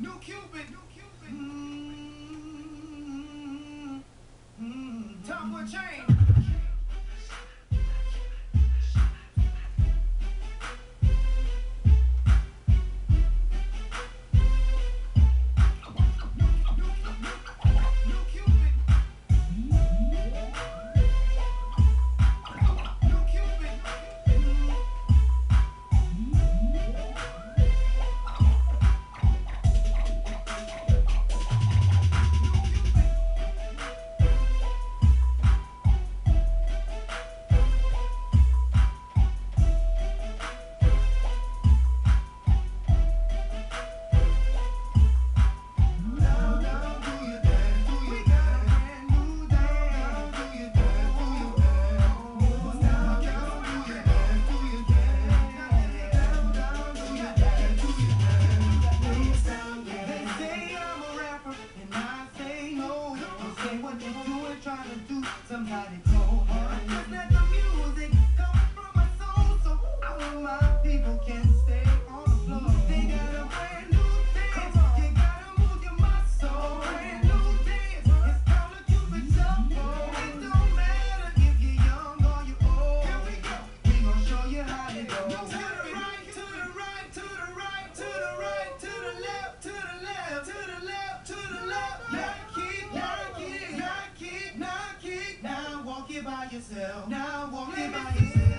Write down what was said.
New Cupid. New Cupid. Mm-hmm. Time for a change. by yourself. Now walk it by yourself.